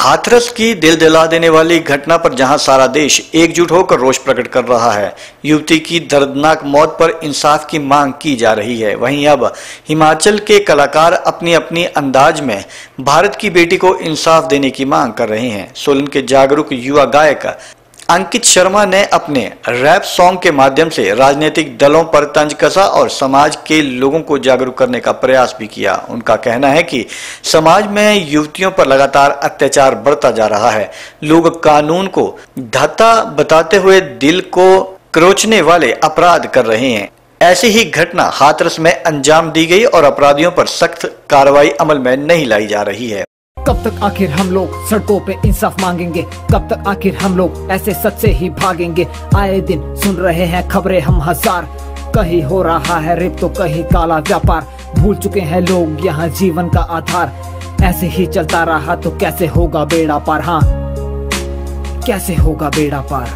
हाथरस की दिल दिला देने वाली घटना पर जहाँ सारा देश एकजुट होकर रोष प्रकट कर रहा है, युवती की दर्दनाक मौत पर इंसाफ की मांग की जा रही है। वहीं अब हिमाचल के कलाकार अपनी अपनी अंदाज में भारत की बेटी को इंसाफ देने की मांग कर रहे हैं। सोलन के जागरूक युवा गायक अंकित शर्मा ने अपने रैप सॉन्ग के माध्यम से राजनीतिक दलों पर तंज कसा और समाज के लोगों को जागरूक करने का प्रयास भी किया। उनका कहना है कि समाज में युवतियों पर लगातार अत्याचार बढ़ता जा रहा है। लोग कानून को धता बताते हुए दिल को क्रोचने वाले अपराध कर रहे हैं। ऐसी ही घटना हाथरस में अंजाम दी गई और अपराधियों पर सख्त कार्रवाई अमल में नहीं लाई जा रही है। कब तक आखिर हम लोग सड़कों पे इंसाफ मांगेंगे? कब तक आखिर हम लोग ऐसे सच से ही भागेंगे? आए दिन सुन रहे हैं खबरें हम हज़ार कहीं हो रहा है रिप तो कहीं काला व्यापार। भूल चुके हैं लोग यहाँ जीवन का आधार। ऐसे ही चलता रहा तो कैसे होगा बेड़ा पार? हाँ कैसे होगा बेड़ा पार?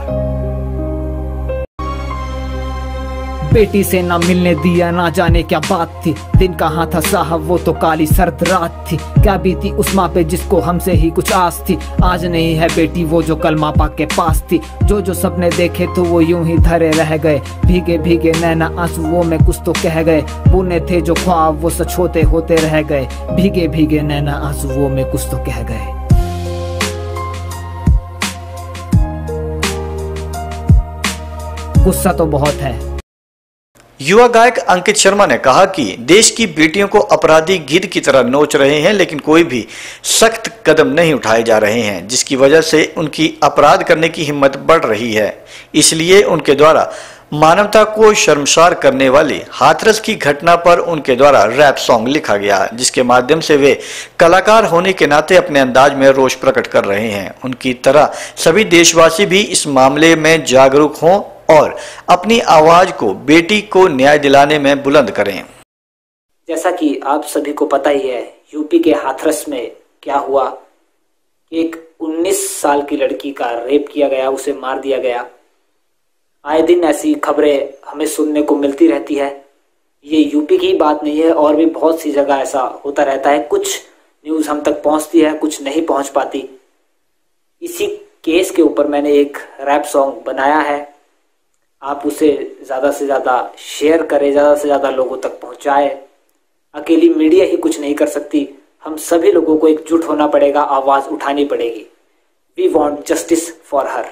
बेटी से ना मिलने दिया, ना जाने क्या बात थी। दिन कहाँ था साहब, वो तो काली सर्द रात थी। क्या बीती उस माँ पे जिसको हमसे ही कुछ आस थी। आज नहीं है बेटी वो जो कल मापा के पास थी। जो जो सपने देखे तो वो यूँ ही धरे रह गए। भीगे भीगे नैना आंसुओं में कुछ तो कह गए। बुने थे जो ख्वाब, वो सच होते होते रह गए। भीगे भीगे नैना आंसुओं में कुछ तो कह गए। गुस्सा तो बहुत है। युवा गायक अंकित शर्मा ने कहा कि देश की बेटियों को अपराधी गिद्ध की तरह नोच रहे हैं, लेकिन कोई भी सख्त कदम नहीं उठाए जा रहे हैं, जिसकी वजह से उनकी अपराध करने की हिम्मत बढ़ रही है। इसलिए उनके द्वारा मानवता को शर्मसार करने वाली हाथरस की घटना पर उनके द्वारा रैप सॉन्ग लिखा गया, जिसके माध्यम से वे कलाकार होने के नाते अपने अंदाज में रोष प्रकट कर रहे हैं। उनकी तरह सभी देशवासी भी इस मामले में जागरूक हों और अपनी आवाज़ को, बेटी को न्याय दिलाने में बुलंद करें। जैसा कि आप सभी को पता ही है, यूपी के हाथरस में क्या हुआ? एक 19 साल की लड़की का रेप किया गया, उसे मार दिया गया। आए दिन ऐसी खबरें हमें सुनने को मिलती रहती है। ये यूपी की बात नहीं है, और भी बहुत सी जगह ऐसा होता रहता है। कुछ न्यूज़ हम तक पहुँचती है, कुछ नहीं पहुँच पाती। इसी केस के ऊपर मैंने एक रैप सॉन्ग बनाया है। आप उसे ज़्यादा से ज़्यादा शेयर करें, ज़्यादा से ज़्यादा लोगों तक पहुँचाए। अकेली मीडिया ही कुछ नहीं कर सकती। हम सभी लोगों को एकजुट होना पड़ेगा, आवाज़ उठानी पड़ेगी। We want justice for her